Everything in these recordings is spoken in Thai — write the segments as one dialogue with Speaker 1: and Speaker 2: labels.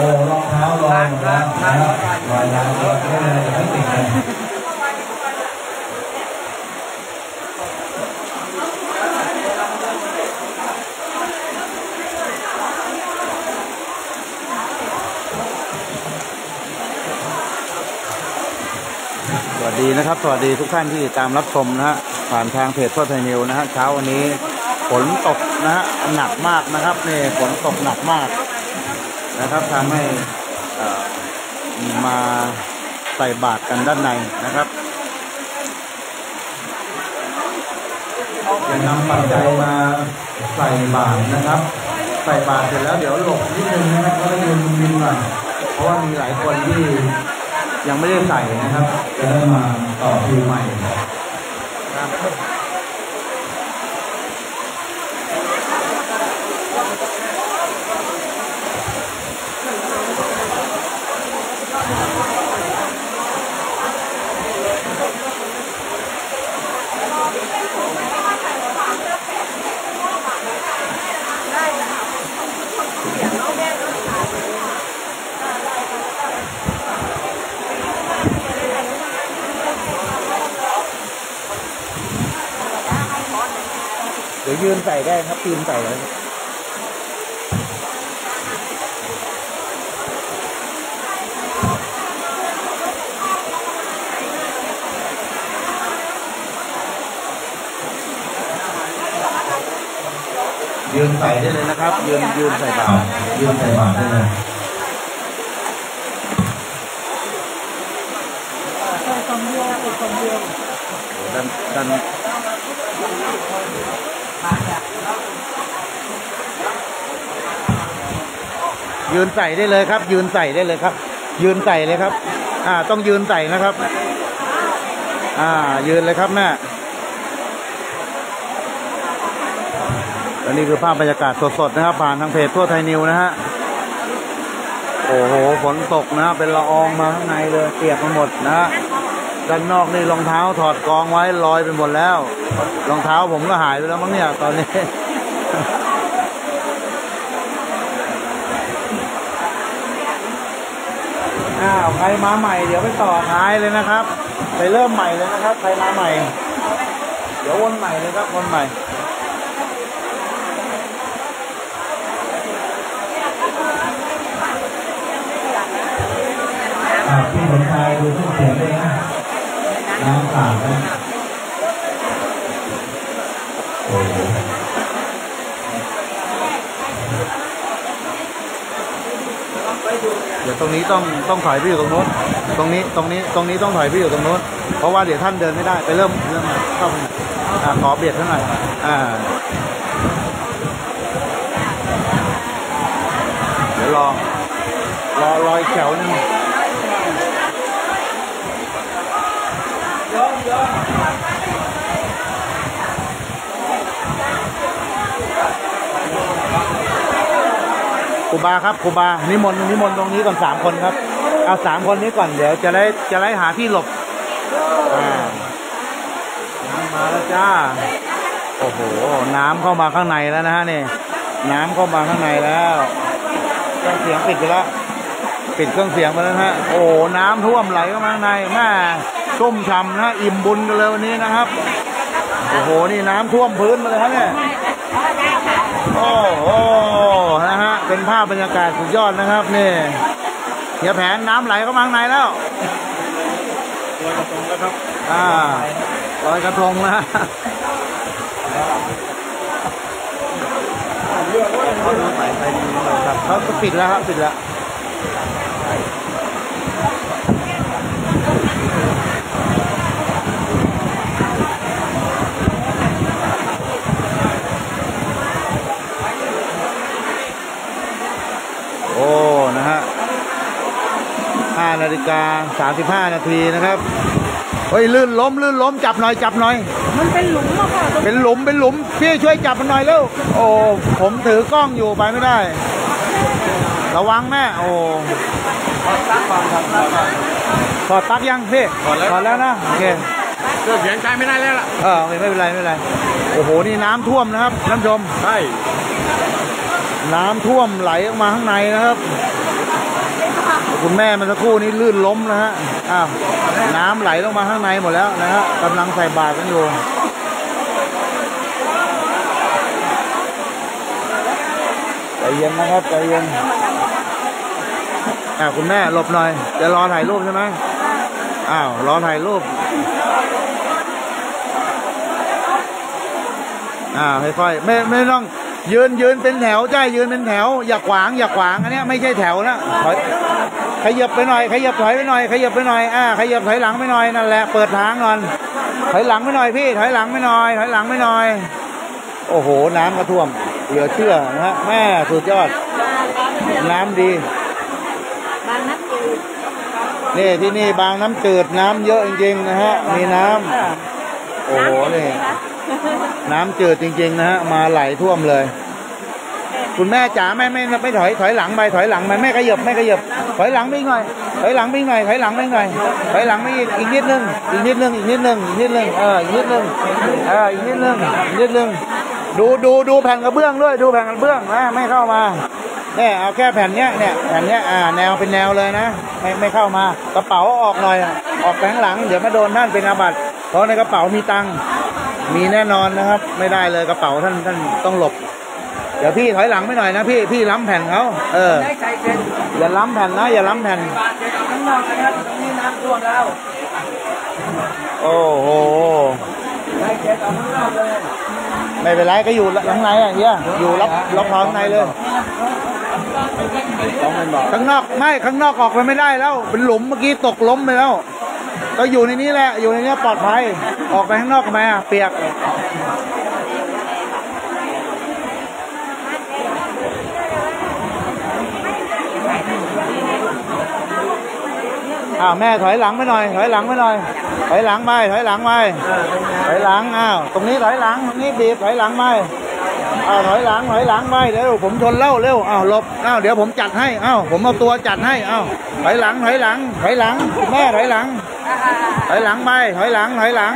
Speaker 1: อ้รองเท้าลอยหมดแล้วนะครับลอยแล้วลอยไม่เลยไม่ติดเลย
Speaker 2: สวัสดีนะครับ สวัสดีทุกท่านที่ติดตามรับชมนะฮะผ่านทางเพจทั่วไทยนิวนะฮะเช้าวันนี้ฝนตกนะฮะหนักมากนะครับนี่ฝนตกหนักมาก นะครับทำให้เอ่อมาใส่บาตรกันด้านในนะครับ
Speaker 1: จะนำปัจจัยมาใส่บาตรนะครับ ใส่บาตรเสร็จแล้วเดี๋ยวหลบนิดนึงนะครับแล้วก็ยืนยืนก่อนเพราะว่ามีหลายคนที่
Speaker 2: ยังไม่ได้ใส่นะครับ
Speaker 1: จะได้มาต่อคิวใหม่
Speaker 2: ส่ได้ครับยืนใส่เลย
Speaker 1: ยืนใส่ได้
Speaker 2: ได้
Speaker 1: เล
Speaker 2: เลยย
Speaker 1: นะ
Speaker 2: นะครับยืนยืนใส่บา
Speaker 1: ครั
Speaker 2: ต
Speaker 1: บ
Speaker 2: ร
Speaker 1: ยืนใส่บาตรได้เลย
Speaker 2: ดันดัน ยืนใส่ได้เลยครับ ยืนใส่ได้เลยครับ ยืนใส่เลยครับ อ่า ต้องยืนใส่นะครับ อ่า ยืนเลยครับแม่อันนี้คือภาพบรรยากาศสดๆนะครับ ผ่านทางเพจทั่วไทยนิวนะฮะโอ้โหฝนตกนะ เป็นละอองมาข้างในเลยเปียกไปหมดนะ ด้านนอกนี่รองเท้าถอดกองไว้ลอยไปหมดแล้ว รองเท้าผมก็หายไปแล้วมั้งเนี่ยตอนนี้าวใครมาใหม่เดี๋ยวไปต่อท้ายเลยนะครับ ไปเริ่มใหม่เลยนะครับ ใครมาใหม่ เดี๋ยววนใหม่เลยครับวนใหม่
Speaker 1: อ่าพี่สมชายดูทุกเสียงเลยนะน้ำสาดนะโอ้โห
Speaker 2: เดี๋ยวตรงนี้ต้องต้องถอยไปอยู่ตรงโน้นตรงนี้ตรงนี้ตรงนี้ต้องถอยไปอยู่ตรงโน้นเพราะว่าเดี๋ยวท่านเดินไม่ได้ไปเริ่มเริ่มเข้าไปหน่อยอ่าขอเบียดท่านหน่อยอ่าเดี๋ยวรอรอรออีกแถวหนึง ครูบาครับครูบานิมนต์นิมนต์ตรงนี้ก่อนสามคนครับ เอาสามคนนี้ก่อนเดี๋ยวจะได้จะได้หาที่หลบน้ำมาแล้วจ้า โอ้โห น้ำเข้ามาข้างในแล้วนะฮะนี่ น้ำเข้ามาข้างในแล้วเครื่องเสียงปิดไปแล้วปิดเครื่องเสียงไปแล้วฮะโอ้น้ำท่วมไหลเข้ามาข้างในแม่ชุ่มฉ่ำนะอิ่มบุญกันเลยวันนี้นะครับโอ้โหนี่น้ำท่วมพื้นมาเลยครับเนี่ยโอ้โห เป็นภาพบรรยากาศสุดยอดนะครับนี่เฮียแผนน้ำไหลเข้ามาข้างในแล้ว
Speaker 1: ลอยกระทงแล้วครับ
Speaker 2: อ่าลอยกระทงนะเขาดูสายไฟดีหน่อยครับเขาก็ปิดแล้วครับปิดแล้ว โอ้ นะฮะ 5นาฬิกา35 นาทีนะครับ เฮ้ยลื่นล้มลื่นล้มจับหน่อยจับหน่อย
Speaker 3: มันเป็นหลุมอะค่ะตรง
Speaker 2: เป็นหลุมเป็นหลุมพี่ช่วยจับมันหน่อยเร็ว โอ้ผมถือกล้องอยู่ไปไม่ได้ ระวังแม่โอ้ถอดปลั๊กยังพี่
Speaker 1: ถอดแล้ว
Speaker 2: ถอดแล้วนะโอเค
Speaker 1: เครื่องเสียงใช้ไม่ได้แล้วล่ะ
Speaker 2: เออไม่เป็นไรไม่เป็นไร โอ้โห นี่น้ำท่วมนะครับท่านผู้ชม
Speaker 1: ใช่
Speaker 2: น้ำท่วมไหลออกมาข้างในนะครับ คุณแม่มาสักครู่นี้ลื่นล้มนะฮะ อ้าว น้ำไหลลงมาข้างในหมดแล้วนะฮะกำลังใส่บาตรกันอยู่ใจเย็นนะครับใจเย็นอ่าคุณแม่หลบหน่อย จะรอถ่ายรูปใช่ไหมอ้าว รอถ่ายรูปอ่าค่อยๆไม่ไม่ต้องยืนยืนเป็นแถวใช่ยืนเป็นแถว อย่าขวาง อย่าขวาง อันนี้ไม่ใช่แถวนะถอย ขยับไปหน่อย ขยับถอยไปหน่อย ขยับไปหน่อย อ่า ขยับถอยหลังไปหน่อยนั่นแหละ เปิดทางก่อน ถอยหลังไปหน่อยพี่ ถอยหลังไปหน่อย ถอยหลังไปหน่อย โอ้โห น้ำกระท่วม เหลือเชื่อนะฮะ แม่สุดยอด น้ำดี
Speaker 3: บางนัดจืด
Speaker 2: นี่ที่นี่บางน้ำจืดน้ำเยอะจริงๆนะฮะ มีน้ำ โอ้โห นี่ น้ำจืดจริงๆนะฮะ มาไหลท่วมเลย คุณแม่จ๋าไม่ไม่ไม่ถอยถอยหลังไปถอยหลังไปไม่ขยับไม่ขยับถอยหลังไปหน่อยถอยหลังไปหน่อยถอยหลังไปหน่อยถอยหลังไปอีกอีกนิดนึงอีกนิดนึงอีกนิดนึงอีกนิดนึงเอออีกนิดนึงเอออีกนิดนึงอีกนิดนึงดูดูดูแผ่นกระเบื้องด้วยดูแผ่นกระเบื้องนะไม่เข้ามาเนี่ยเอาแค่แผ่นเนี้ยเนี่ยแผ่นเนี้ยอ่าแนวเป็นแนวเลยนะ ไม่ไม่เข้ามากระเป๋าออกหน่อย ออกแผงหลังเดี๋ยวมาโดนท่านเป็นอาบัติเพราะในกระเป๋ามีตังมีแน่นอนนะครับ ไม่ได้เลยกระเป๋าท่านท่านต้องหลบ เดี๋ยวพี่ถอยหลังไม่หน่อยนะพี่พี่ล้ำแผ่นเขาเออ
Speaker 1: ได้ใจเย็น
Speaker 2: อย่าล้ำแผ่นนะอย่าล้ำแผ่น
Speaker 1: บาดเจ็บข้างนอกนะครับตรงนี้น้ำท่วมแล้ว
Speaker 2: โอ้โห
Speaker 1: ได้เจ็บเอาข้างนอกเลย
Speaker 2: ไม่เป็นไรก็อยู่ข้างในอะเฮียอยู่ล็อกล็อกคอข้างในเลย
Speaker 1: ต้องเป็นบอก
Speaker 2: ข้างนอกไม่ข้างนอกออกไปไม่ได้แล้ว เป็นหลุมเมื่อกี้ตกล้มไปแล้วก็อยู่ในนี้แหละอยู่ในนี้ปลอดภัยออกไปข้างนอกทำไมอะเปียก อ้าวแม่ถอยหลังไปหน่อย ถอยหลังไปหน่อย ถอยหลังไปถอยหลังไปถอยหลังอ้าวตรงนี้ถอยหลังตรงนี้บีบถอยหลังไปอ้าวถอยหลังถอยหลังไปเดี๋ยวผมชนเล่าเร็วอ้าวหลบอ้าวเดี๋ยวผมจัดให้อ้าวผมเอาตัวจัดให้อ้าวถอยหลังถอยหลังถอยหลังแม่ถอยหลัง ถอยหลังไปถอยหลังถอยหลัง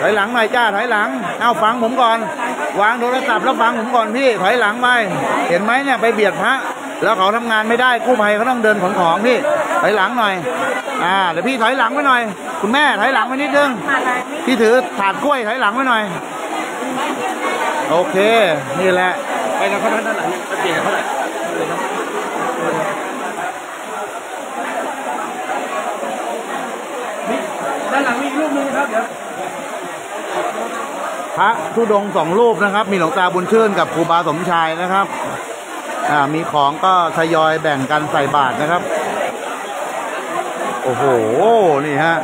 Speaker 2: ถอยหลังหน่อยจ้าถอยหลัง เอาฟังผมก่อน วางโทรศัพท์แล้วฟังผมก่อนพี่ถอยหลังไป เห็นไหมเนี่ยไปเบียดพระ แล้วเขาทำงานไม่ได้กู้ภัยเขาต้องเดินขนของพี่ถอยหลังหน่อย อ่าเดี๋ยวพี่ถอยหลังไปหน่อย คุณแม่ถอยหลังไปนิดนึงพี่ถือถาดกล้วยถอยหลังไว้หน่อย โอเค นี่แหละ
Speaker 1: ไปแล้วเขาด้านหลังจะเปลี่ยนเขาไหนด้านหลังมีอีกรูปหนึงครับเดี๋ยว
Speaker 2: พระธุดงสองรูปนะครับ มีหลวงตาบุญชื่นกับครูบาสมชายนะครับ มีของก็ทยอยแบ่งกันใส่บาตรนะครับ โอ้โห นี่ฮะ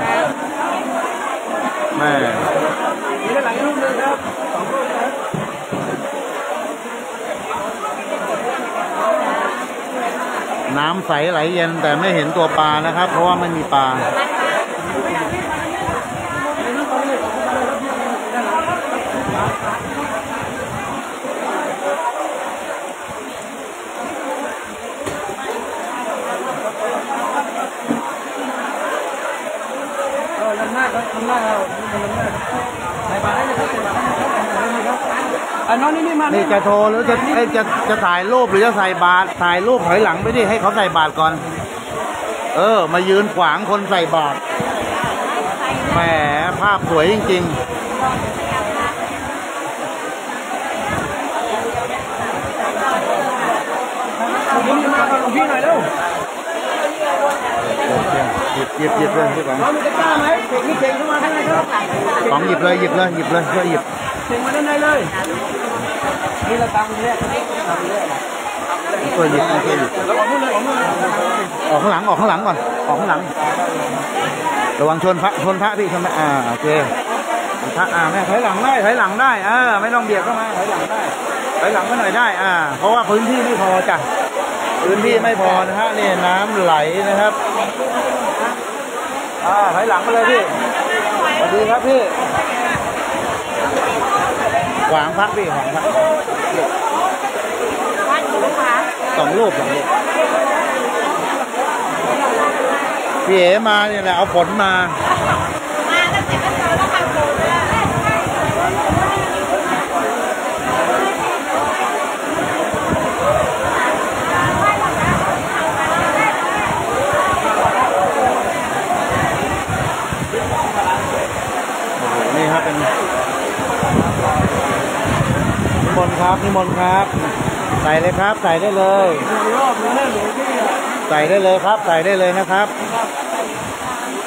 Speaker 2: แม่
Speaker 1: มีด้านหลังอีกรูปหนึงครับสองรูปนะครับ
Speaker 2: น้ำใสไหลเย็นแต่ไม่เห็นตัวปลานะครับ เพราะว่าไม่มีปลา
Speaker 1: หน้าครับน้าเราลำหน้าไหนบาทได้เลยครับไหนบาทได้เลยครับไหนเลยครับอ่น้องนี่นี่มา
Speaker 2: นี่จะโทรหรือจะจะจะถ่ายรูปหรือจะใส่บาตรถ่ายรูปถอยหลังไปดิให้เขาใส่บาตรก่อน เออ มายืนขวางคนใส่บาตรแหมภาพสวยจริง
Speaker 1: หลวงพี่มาครับหลวงพี่หน่อยเร็ว
Speaker 2: ๆ หยิบหยิบหยิบเลยพี่ของ
Speaker 1: มีตะกร้าไหมเด็กนี่เก่งเข้ามาข้างในครับ
Speaker 2: ของหยิบเลยหยิบเลยหยิบเลยช่วยหยิบ
Speaker 1: เก่งมาด้านในเลยนี่เราตามเรื่อยตามเรื่อย
Speaker 2: ช่วยหยิบช่วยหยิบ
Speaker 1: ออกเลยออกเลย
Speaker 2: ออกข้างหลังออกข้างหลังก่อนออกข้างหลัง ระวังชนพระชนพระพี่ชนพระอ่าโอเคพระอ่าแม่ถอยหลังได้ถอยหลังได้เออไม่ต้องเบียดเข้ามาถอยหลังได้ถอยหลังมาหน่อยได้อ่า เพราะว่าพื้นที่ไม่พอจ้ะพื้นที่ไม่พอนะฮะนี่น้ำไหลนะครับ อ่าถอยหลังมาเลยพี่สวัสดีครับพี่ขวางพักพี่ขวางพระ
Speaker 3: วัดอยู่นะคะ
Speaker 2: สองรูปสองรูปพี่เอ๋มาเนี่ยแหละเอาผลมา
Speaker 3: มาตั้งแต่ก็เจอแล้วค่ะครูเนี่ย
Speaker 2: โมนต์ครับ ใส่เลยครับ ใส่ได้เลย ใส่ได้เลยครับ ใส่ได้เลยนะครับ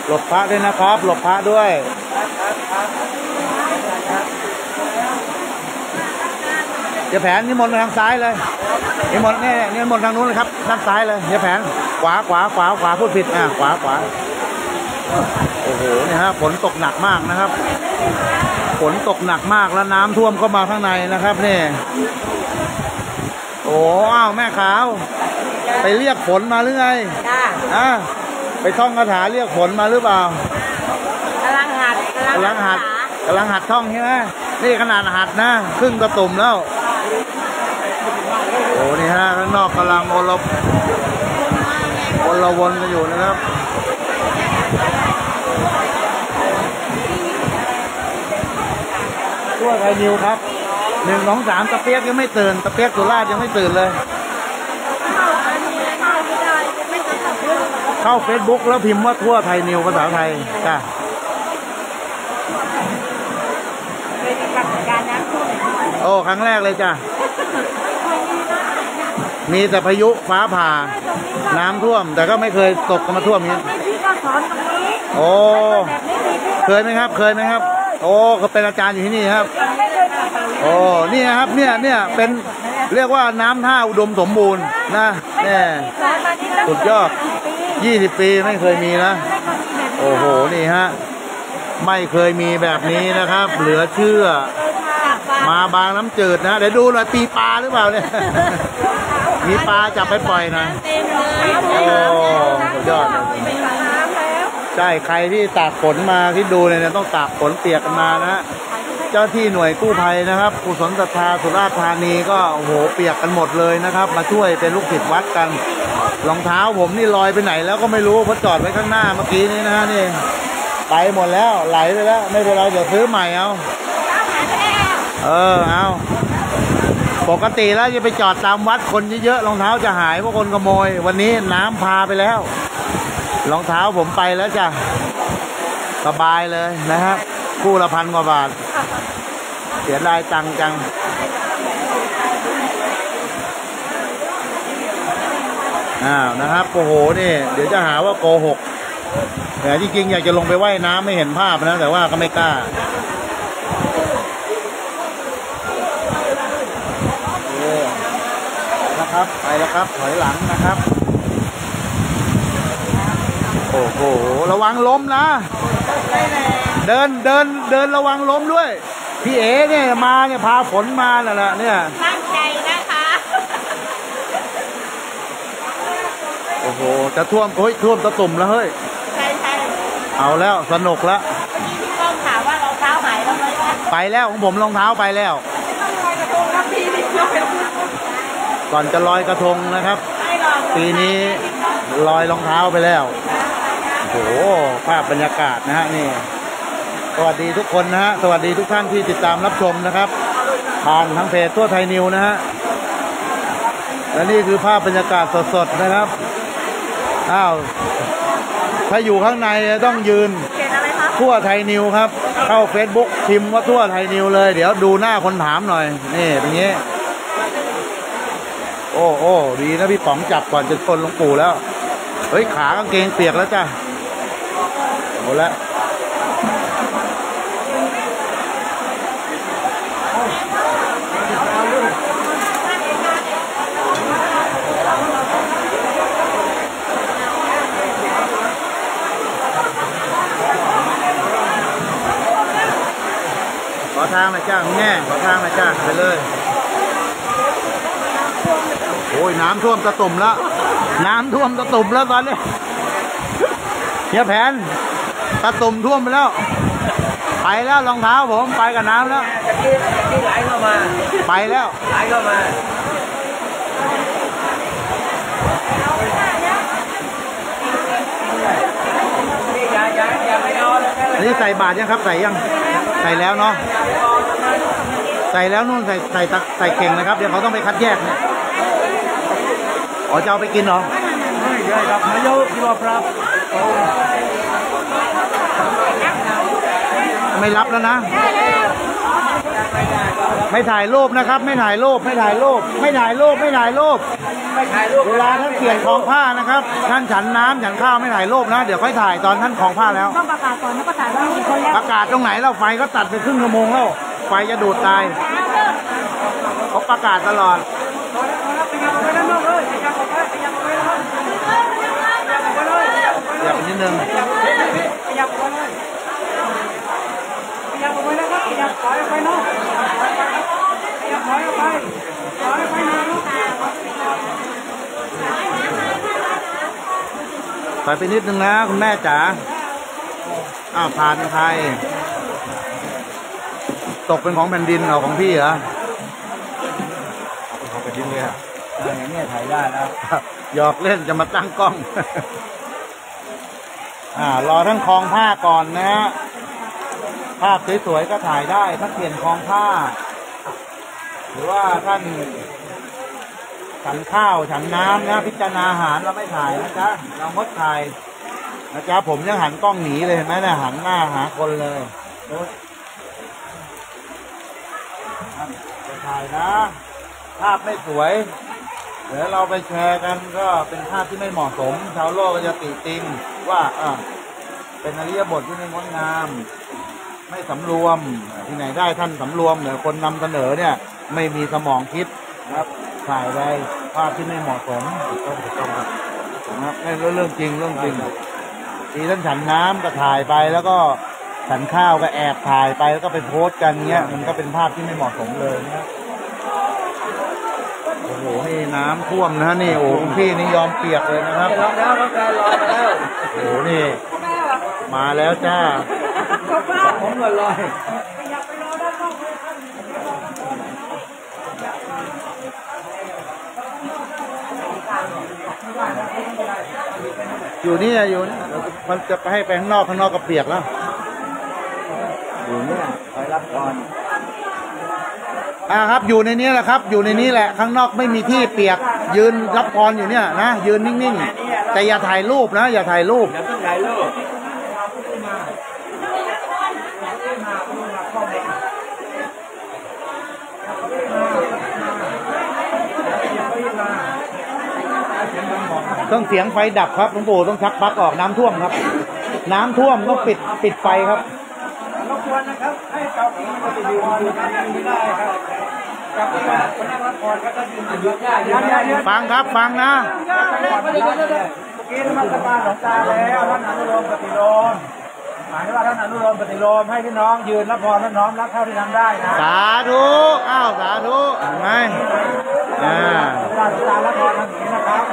Speaker 2: หลบพระด้วยนะครับ หลบพระด้วยเดี๋ยวแผนนิมนต์ไปทางซ้ายเลยนิมนต์นี่นิมนต์ทางนู้นเลยครับด้านซ้ายเลยเดี๋ยวแผนขวาขวาขวาขวาพูดผิดอะขวาขวาโอ้โหเนี่ยฮะฝนตกหนักมากนะครับ ฝนตกหนักมากแล้วน้ำท่วมเข้ามาข้างในนะครับนี่โอ้อ้าวแม่ขาว ไปเรียกฝนมาหรือไง
Speaker 3: จ้า
Speaker 2: อะไปท่องคาถาเรียกฝนมาหรือเปล่า
Speaker 3: กำลังหัด
Speaker 2: กำลังหัดกำลังหัดท่องใช่ไหมนี่ขนาดหัดนะครึ่งกระตุ่มแล้วโอ้นี่ฮะข้างนอกกำลังโอลบโอลวนกันอยู่นะครับ ทั่วไทยนิวครับหนึ่งสองสามตะเปียกยังไม่ตื่นตะเปียกสุราษฎร์ยังไม่ตื่นเลย เข้า Facebook แล้วพิมพ์ว่าทั่วไทยนิวภาษาไทยจ้ะ
Speaker 3: เคยมีประสบการณ์น้ำท่วม
Speaker 2: โอ้ครั้งแรกเลยจ้ะมีแต่พายุฟ้าผ่า น้ำท่วม แต่ก็ไม่เคยตกมาท่วมอย่างนี้
Speaker 3: ไม่พี่ก็สอนตรงนี้
Speaker 2: โอ้
Speaker 3: แบบนี้ดีพี่
Speaker 2: เคยไหมครับ เคยไหมครับ โอ้เขาเป็นอาจารย์อยู่ที่นี่ครับ
Speaker 3: ไม่เคยมาตรงนี้
Speaker 2: โอ้นี่นะครับเนี่ยเนี่ยเป็นเรียกว่าน้ำท่าอุดมสมบูรณ์นะเนี่ย
Speaker 3: สอนมานี่แล้ว
Speaker 2: สุดยอด
Speaker 3: ปี
Speaker 2: ยี่สิบปีไม่เคยมีนะ
Speaker 3: ไม่เคยมีแบบนี้
Speaker 2: โอ้โหนี่ฮะไม่เคยมีแบบนี้นะครับ เหลือเชื่อ มาบางน้ำจืดนะเดี๋ยวดูหน่อยตีปลาหรือเปล่าเนี่ยมีปลาจับไปปล่อยหน่อย
Speaker 3: เต็มเลย
Speaker 2: โอ้สุดยอด ช่ใครที่ตากฝนมาที่ดูเนี่ยต้องตากฝนเปียกกันมานะเจ้าที่หน่วยกู้ภัยนะครับกุศลศรัทธาสุราษฎร์ธานีก็โอ้โหเปียกกันหมดเลยนะครับ มาช่วยเป็นลูกศิษย์วัดกันรองเท้าผมนี่ลอยไปไหนแล้วก็ไม่รู้เพราะจอดไว้ข้างหน้าเมื่อกี้นี้นะฮะนี่ไปหมดแล้วไหลไปแล้วไม่เป็นไรเดี๋ยวซื้อใหม่เอาเออเอาปกติแล้วจะไปจอดตามวัดคนเยอะๆรองเท้าจะหายเพราะคนขโมย วันนี้น้ำพาไปแล้ว รองเท้าผมไปแล้วจ้ะ สบายเลยนะครับ คู่ละพันกว่าบาท เสียดายตังจัง อ้าวนะครับ โอ้โหนี่เดี๋ยวจะหาว่าโกหกแต่จริงๆอยากจะลงไปว่ายน้ำไม่เห็นภาพนะ แต่ว่าก็ไม่กล้าเออนะครับ ไปแล้วครับ ถอยหลังนะครับ โอ้โห ระวังล้มนะ เดินเดินเดินระวังล้มด้วย พี่เอ๋เนี่ยมาเนี่ยพาฝนมาน่ะแหละเนี่ย
Speaker 3: ตั้งใจนะคะ
Speaker 2: โอ้โห จะท่วมเฮ้ยท่วมตะตุ่มแล้วเฮ้ย
Speaker 3: ใช่ใช่
Speaker 2: เอาแล้วสนุกแล้ว
Speaker 3: เมื่อกี้พี่ก้องถามว่ารองเท้าหายแล้วไหมคะ
Speaker 2: ไปแล้วของผมรองเท้าไปแล้ว
Speaker 3: ต้องลอยกระทงครับพี่พี่ก้อง
Speaker 2: ก่อนจะลอยกระทงนะครับ
Speaker 3: ไม่หรอก
Speaker 2: ปีนี้ลอยรองเท้าไปแล้ว โอ้โหภาพบรรยากาศนะฮะนี่ สวัสดีทุกคนนะฮะ สวัสดีทุกท่านที่ติดตามรับชมนะครับ ผ่านทางเพจทั่วไทยนิวนะฮะ และนี่คือภาพบรรยากาศสดๆนะครับ อ้าว ถ้าอยู่ข้างในต้องยืน
Speaker 3: เขียนอะไรคะ
Speaker 2: ทั่วไทยนิวครับ เข้า Facebook พิมพ์ว่าทั่วไทยนิวเลย เดี๋ยวดูหน้าคนถามหน่อย นี่เป็นงี้ โอ้โอ้ดีนะพี่ป๋องจับก่อนจะชนหลวงปู่แล้ว เฮ้ยขากางเกงเปียกแล้วจ้ะ หมดแล้วขอทางน่อยจ้าแง่ขอทางน่อยจ้าไปเลย โอ้ยน้ำท่วมตะตุ่มแล้ว น้ำท่วมตะตุ่มแล้วตอนนี้เฮียแผน ตะตุ่มท่วมไปแล้ว ไปแล้วรองเท้าผมไปกับน้ำแล้ว
Speaker 4: ตะกี้ตะกี้ไหลเข้ามา
Speaker 2: ไปแล้ว
Speaker 4: ไหลเข้ามานี่อย่าอย่าอย่าไม่เอาแล้วกัน
Speaker 2: อันนี้ใส่บาทยังครับใส่ยัง ใส่แล้วเนาะใส่แล้วนู่นใส่ใส่ตะใส่เข่งนะครับ เดี๋ยวเขาต้องไปคัดแยกเนี่ยอ๋อจะเอาไปกินเหรอ
Speaker 4: ไม่ใช่ครับนายกที่ว่าครับ
Speaker 2: ไม่รับแล้วนะ
Speaker 3: ได้แล้ว
Speaker 4: ไป
Speaker 2: ไม่ถ่ายรูปนะครับ ไม่ถ่ายรูปไม่ถ่ายรูปไม่ถ่ายรูปไม่ถ่ายรูป
Speaker 5: ไม่ถ่ายรูป
Speaker 2: เวลาท่านเปลี่ยนของผ้านะครับ ท่านฉันน้ำฉันข้าวไม่ถ่ายรูปนะ เดี๋ยวค่อยถ่ายตอนท่านของผ้าแล้ว
Speaker 3: ต้องประกาศก่อนนะประกาศว่ามีคนแล้ว
Speaker 2: ประกาศตรงไหนเราไฟก็ตัดไปครึ่งชั่วโมงแล้วไฟจะดูดตายเขาประกาศตลอดอยากนิดนึง
Speaker 5: ถอยไปนิ
Speaker 2: ดนึงนะคุณแม่จ๋า อ้าวผ่านใครตกเป็นของแผ่นดินเหรอของพี่เหรอของแผ่นดินเลยอะ
Speaker 5: อย่างนี้ถ่ายได้แล้ว
Speaker 2: หยอกเล่นจะมาตั้งกล้อง อ่ารอท่านคลองผ้าก่อนนะฮะ ภาพสวยๆก็ถ่ายได้ถ้าเปลี่ยนคลองผ้า หรือว่าท่านฉันข้าวฉันน้ำนะ พิจารณาอาหารเราไม่ถ่ายนะจ๊ะเรางดถ่ายนะจ๊ะผมยังหันกล้องหนีเลยเห็นไหมเนี่ยหันหน้าหาคนเลยโน้ตครับจะถ่ายนะ ภาพไม่สวยเดี๋ยวเราไปแชร์กันก็เป็นภาพที่ไม่เหมาะสม ชาวโลกก็จะติติงว่าอะเป็นอริยบทที่ไม่งดงาม ไม่สำรวมที่ไหนได้ท่านสำรวมเดี๋ยวคนนำเสนอเนี่ย ไม่มีสมองคิดนะครับถ่ายไปภาพที่ไม่เหมาะสมถูกต้องถูกต้องครับนะครับนี่เรื่องจริงเรื่องจริงทีท่านฉันน้ำก็ถ่ายไปแล้วก็ฉันข้าวก็แอบถ่ายไปแล้วก็ไปโพสต์กันเงี้ยมันก็เป็นภาพที่ไม่เหมาะสมเลยนะครับโอ้โหนี่น้ำท่วมนะฮะนี่โอ้โหคุณพี่นี่ยอมเปียกเลยนะครับ
Speaker 5: รอแล้วรอแล้วรอแล้ว
Speaker 2: โอ้โหนี่ มาแล้วจ้า
Speaker 5: ผ มก็ลอย
Speaker 2: อยู่นี่อะอยู่นี่เดี๋ยวมันจะไปให้ไปข้างนอกข้างนอกก็เปียกแล้ว
Speaker 5: อยู่เนี่ยคอยรับก่อน
Speaker 2: อ่าครับอยู่ในนี้แหละครับ อยู่ในนี้แหละ ข้างนอกไม่มีที่เปียก ยืนรับพรอยู่เนี่ยนะยืนนิ่งๆแต่อย่าถ่ายรูปนะ อย่าถ่ายรูป
Speaker 5: เดี๋ยวเพิ่งถ่ายรูป
Speaker 2: เครื่องเสียงไฟดับครับหลวงปู่ต้องชักปลั๊กออกน้ำท่วมครับ น้ำท่วมต้องปิดปิดไฟครับ
Speaker 5: รบกวนนะครับให้เกาหลีมันจะยืนยืนไม่ได้ครับกับคนนั่งรับพรก็ต้องยืนยืนได้เดี๋ยวเดี๋ยวเดี๋ยว
Speaker 2: ฟังครับฟังนะ
Speaker 5: เมื่อกี้นมัสการหลวงตาแล้วท่านอนุโลมปฏิโลมหมายว่าท่านอนุโลมปฏิโลมให้พี่น้องยืนรับพรและน้อมรับเท่าที่ทำได้นะ
Speaker 2: สาธุอ้าวสาธุเห็นไหมอ่า
Speaker 5: หลวงตาหลวงตารับพรทางนี้นะครับ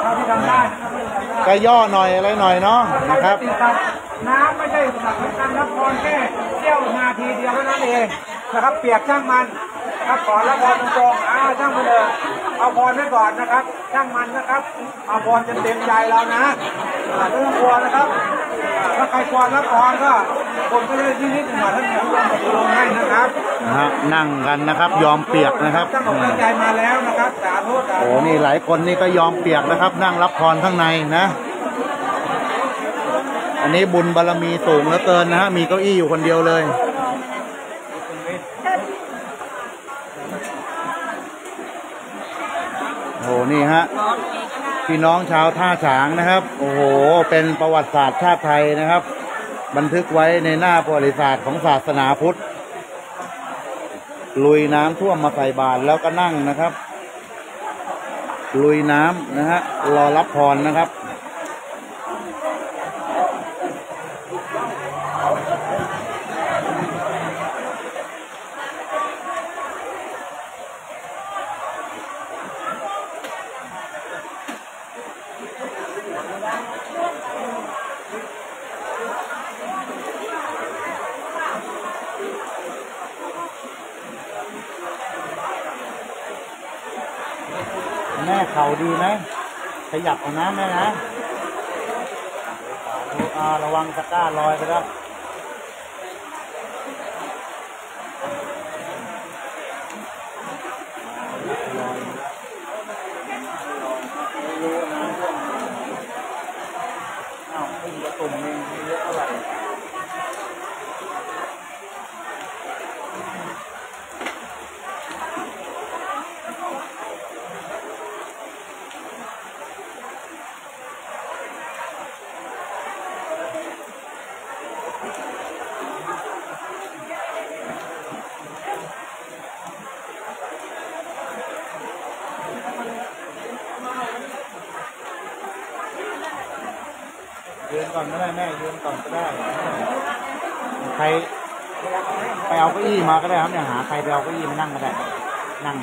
Speaker 5: เท่าที่ทำได้นะครับ
Speaker 2: ก็ย่อหน่อยอะไรหน่อยเนาะนะครับ
Speaker 5: น้ำไม่ใช่สำหรับการรับพรแค่เที่ยวนาทีเดียวเท่านั้นเองนะครับ เปียกช่างมันครับขอรับพรตรงๆอ้าช่างมันเลย เอาพรไว้ก่อนนะครับช่างมันนะครับเอาพรจนเต็มใจเรานะอ่าไม่ต้องกลัวนะครับอ่าถ้าใครกลัวรับพรก็คนก็เลยที่นิดหน่อยท่านผู้ชมปฏิโลมให้นะครับ
Speaker 2: นะฮะนั่งกันนะครับ ยอมเปียกนะครับ
Speaker 5: ตั้งอกตั้งใจมาแล้วนะครับสาธุสา
Speaker 2: โอ้
Speaker 5: ธุ
Speaker 2: นี่หลายคนนี่ก็ยอมเปียกนะครับ นั่งรับพรข้างในนะ อันนี้บุญบารมีสูงเหลือเกินนะฮะมีเก้าอี้อยู่คนเดียวเลย โอ้โห นี่ฮะพี่น้องชาวท่าฉางนะครับ โอ้โห เป็นประวัติศาสตร์ชาติไทยนะครับ บันทึกไว้ในหน้าประวัติศาสตร์ของศาสนาพุทธ ลุยน้ำท่วมมาใส่บาตรแล้วก็นั่งนะครับ ลุยน้ำนะฮะรอรับพรนะครับ ดีไหมขยับเอานะแม่นะระวังตะกร้าลอยไปแล้วอ้าวขึ้นกระตุ่มเองไม่เยอะเท่าไหร่ ยืน ก่อนก็ได้แม่ยืนก่อนก็ได้ใครไปเอาเก้าอี้มาก็ได้ครับเนี่ยหาใครไปเอาเก้าอี้มานั่งก็ได้ นั่ง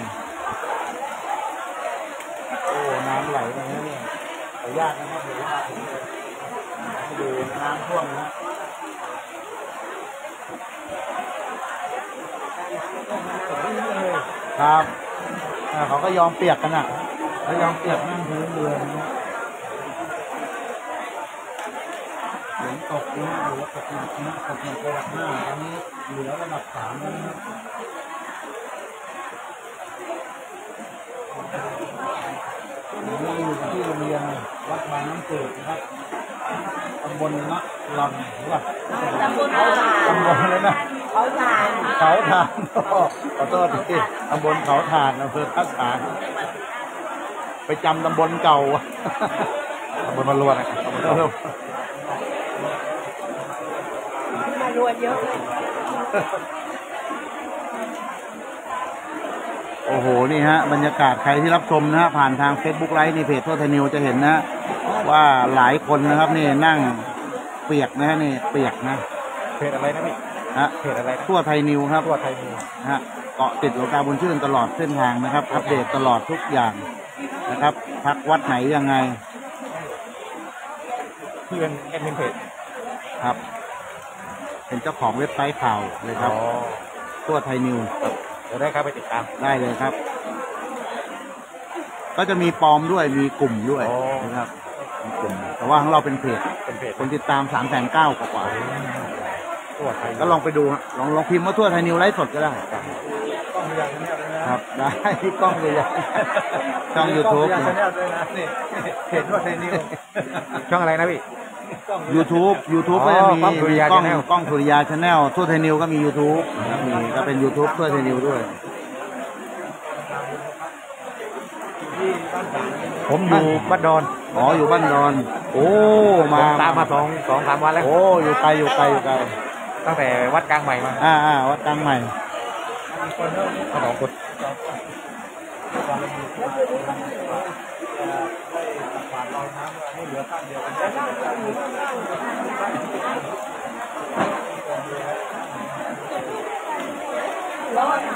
Speaker 2: โอ้น้ำไหลตรงนี้เนี่ยขออนุญาตนะครับเดี๋ยวมาถึงเลยให้ดูน้ำท่วมนะ ครับเขาก็ยอมเปียกกันอะเขายอมเปียกนั่งพื้นเรือนะ ฝนตกนะหรือว่าตกหนักนะตกหนักระดับห้าตอนนี้เหลือระดับสามแล้วนะครับนี่อยู่ที่โรงเรียนวัดบางน้ำเกิดนะครับตำบลมะลำหรือว่า
Speaker 3: ตำบลเขาถ่าน
Speaker 2: ตำบลอะไรนะ
Speaker 3: เขาถ่าน
Speaker 2: เขาถ่านขอโทษทีตำบลเขาถ่านอำเภอทักษานไปจำตำบลเก่าตำบลมารวนนะครับตำบลมารวน
Speaker 3: มารวย เยอะเลย
Speaker 2: โอ้โห นี่ฮะ บรรยากาศใครที่รับชมนะฮะ ผ่านทาง Facebook ไลฟ์ในเพจทั่วไทยนิวจะเห็นนะ ว่าหลายคนนะครับนี่นั่งเปียกนะฮะนี่เปียกนะ
Speaker 4: เพจอะไรนะพี่
Speaker 2: ฮะ
Speaker 4: เพจอะไรนะ
Speaker 2: ทั่วไทยนิวครับ
Speaker 4: ทั่วไทยมี
Speaker 2: นะฮะเกาะติดหลวงตาบุญชื่นตลอดเส้นทางนะครับ อัปเดตตลอดทุกอย่างนะครับพักวัดไหนยังไง
Speaker 4: ที่เป็นแอดมินเพจ
Speaker 2: ครับ เป็นเจ้าของเว็บไซต์ข่าวเลยครับทั่วไทยนิว
Speaker 4: เดี๋ยวได้ครับไปติดตาม
Speaker 2: ได้เลยครับ ก็จะมีปลอมด้วยมีกลุ่มด้วย
Speaker 4: อ๋อ
Speaker 2: นะครับมีกลุ่มแต่ว่าของเราเป็นเพจ
Speaker 4: เป็นเพจ
Speaker 2: คนติดตามสามแสนเก้ากว่า
Speaker 4: ทั่วไทย
Speaker 2: ๆก็ลองไปดูฮะลองลองพิมพ์ว่าทั่วไทย News ไลฟ์สดก็ได้
Speaker 4: ต้องมีอย่างนี้ด้วยนะ ครับ
Speaker 2: ได้ที่กล้องเลยอะช่องยูทูบ
Speaker 4: มีอย่างนี้ด้วยนะนี่เพจทั่วไทย News ช่องอะไรนะพี่
Speaker 2: ยูทูบยูทูบ
Speaker 4: อ๋
Speaker 2: ก็
Speaker 4: อ
Speaker 2: จะมี
Speaker 4: กล้องสุริยา
Speaker 2: กล้อง
Speaker 4: Channel
Speaker 2: กล้องสุริยาชาแนลทั่วไทย News ก็มียูทูบมีก็เป็นยูทูบทั่วไทย News ด้วย
Speaker 4: ผมอยู่บ้านดอน
Speaker 2: อ๋ออยู่บ้านดอน โอ้มา
Speaker 4: ตามมาสองสองสามวันแล้ว
Speaker 2: โอ้อยู่ไกลอยู่ไกลอยู่ไกล
Speaker 4: ตั้งแต่วัดกลางใหม่มา
Speaker 2: อ่าอ่าวัดกลางใหม่
Speaker 4: สองคน ไ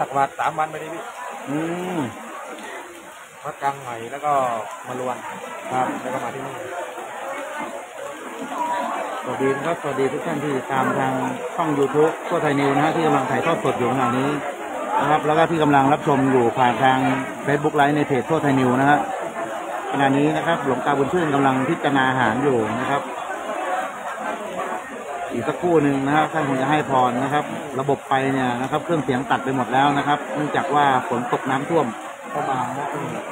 Speaker 4: ตักบาตรสามวันไปดิพี่
Speaker 2: อืม
Speaker 4: วัดกลางใหม่แล้วก็มาลวน
Speaker 2: ครับ
Speaker 4: แล้วก็มาที่นี่
Speaker 2: สวัสดีนะครับสวัสดีทุกท่านที่ติดตามทางช่อง YouTube ทั่วไทยนิวนะฮะที่กำลังถ่ายทอดสดอยู่ขณะนี้นะครับ แล้วก็ที่กำลังรับชมอยู่ผ่านทาง Facebook ไลฟ์ในเพจทั่วไทยนิวนะฮะขณะนี้นะครับ หลวงตาบุญชื่นกำลังพิจารณาอาหารอยู่นะครับอีก สักครู่หนึ่งนะครับท่านคงจะให้พรนะครับ ระบบไฟเนี่ยนะครับ เครื่องเสียงตัดไปหมดแล้วนะครับ เนื่องจากว่าฝนตกน้ำท่วมเข้ามานะครับ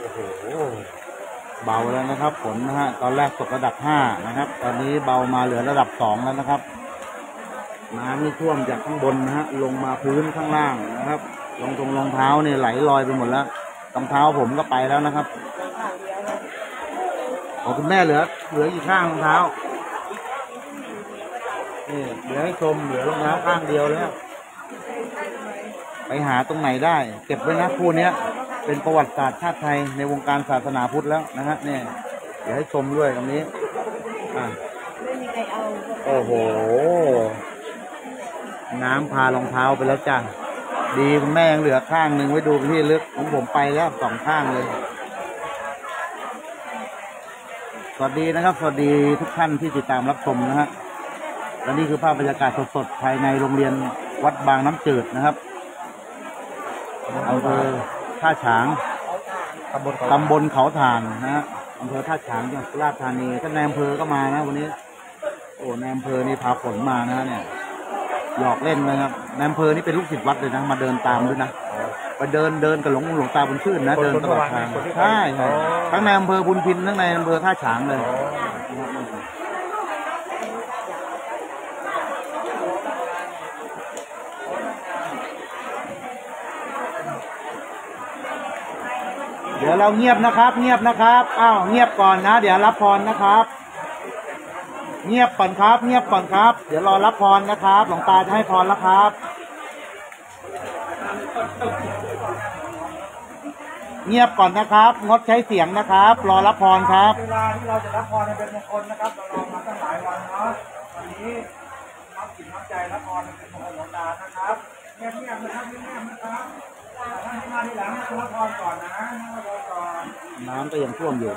Speaker 2: โอ้โห เบาแล้วนะครับฝนนะฮะตอนแรกตกระดับห้านะครับ ตอนนี้เบามาเหลือระดับสองแล้วนะครับน้ำนี่ท่วมจากข้างบนนะฮะลงมาพื้นข้างล่างนะครับรองตรงรองเท้าเนี่ยไหลลอยไปหมดแล้วรองเท้าผมก็ไปแล้วนะครับของคุณแม่เหลือ เหลือกี่ข้างรองเท้านี่เหลือให้ชมเหลือรองเท้าข้างเดียวแล้ว ไปหาตรงไหนได้ เก็บไว้นะคู่เนี้ย เป็นประวัติศาสตร์ชาติไทยในวงการศาสนาพุทธแล้วนะฮะเนี่ยเดี๋ยวให้ชมด้วยตรงนี้ อะ
Speaker 3: ไม่มีใครเอา
Speaker 2: โอ้โห น้ำพารองเท้าไปแล้วจ้ะดีคุณแม่ยังเหลือข้างหนึ่งไว้ดูเป็นที่ลึกของผมไปแล้วสองข้างเลย สวัสดีนะครับ สวัสดีทุกท่านที่ติดตามรับชมนะฮะและนี่คือภาพบรรยากาศสดๆภายในโรงเรียนวัดบางน้ำจืดนะครับอำเภอ ท่าฉาง
Speaker 1: ตำบลเขา
Speaker 2: ตำบลเขาถ่านนะฮะอำเภอท่าฉางจังหวัดสุราษฎร์ธานีท่านนายอำเภอก็มานะ วันนี้ โอ้นายอำเภอนี่พาฝนมานะเนี่ยหยอกเล่นนะครับนายอำเภอนี่เป็นลูกศิษย์วัดเลยนะ มาเดินตามด้วยนะไปเดินเดินกับหลวงหลวงตาบุญชื่นนะ เดินตลอดทางใช่ใช่ทั้งในอำเภอบุญพินทั้งในอำเภอท่าฉางเลย เดี๋ยวเราเงียบนะครับ เงียบนะครับ อ้าวเงียบก่อนนะ เดี๋ยวรับพรนะครับ เงียบก่อนครับ เงียบก่อนครับ เดี๋ยวรอรับพรนะครับ หลวงตาจะให้พรแล้วครับเงียบก่อนนะครับ งดใช้เสียงนะครับ รอรับพรครับ
Speaker 4: เวลาที่เราจะรับพรเป็นมงคลนะครับเรารอมาตั้งหลายวันเนาะวันนี้รับจิตรับใจรับพรเป็นมงคลหลวงตานะครับเงียบๆนะครับเงียบๆนะครับ ท่านที่ม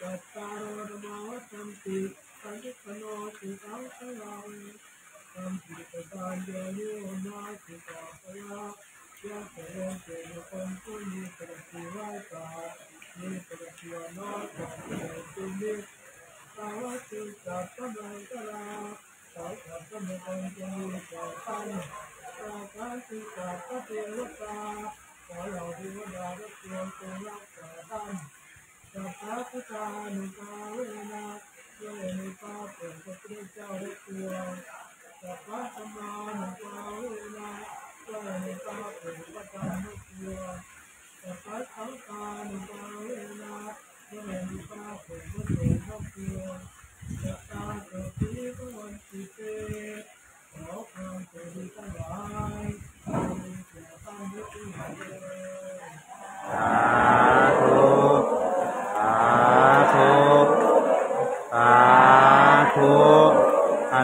Speaker 4: าทีหลังให้รับพรก่อนนะให้รับพรก่อน
Speaker 2: น้ำก็ยังท่วมอยู่สา ธุ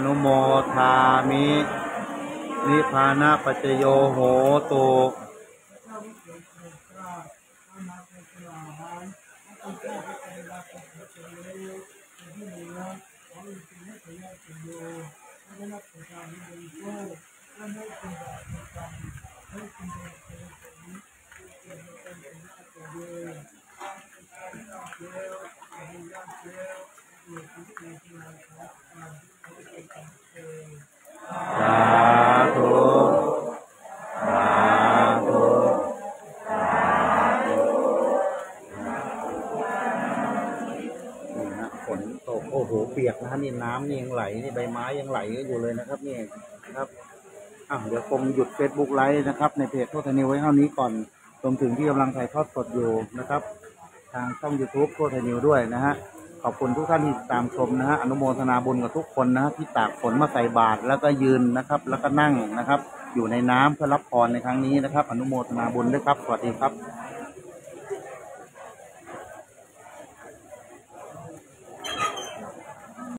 Speaker 2: นุโมทามิ นิพพานะปัจจโยโหตุ Facebook ไลฟ์นะครับ ในเพจโทษนิวไว้เท่านี้ก่อนรวมถึงที่กำลังถ่ายทอดสดอยู่นะครับ ทางช่อง YouTube โทษนิวด้วยนะฮะขอบคุณทุกท่านที่ตามชมนะฮะอนุโมทนาบุญกับทุกคนนะฮะที่ตากฝนมาใส่บาตรแล้วก็ยืนนะครับ แล้วก็นั่งนะครับ อยู่ในน้ำเพื่อรับพรในครั้งนี้นะครับ อนุโมทนาบุญด้วยครับ สวัสดีครับ